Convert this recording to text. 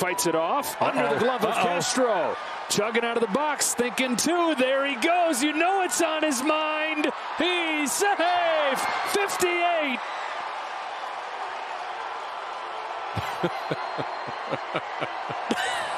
Fights it off. Under Uh-oh. the glove of Uh-oh. Castro. Chugging out of the box, thinking two. There he goes. You know it's on his mind. He's safe. 58.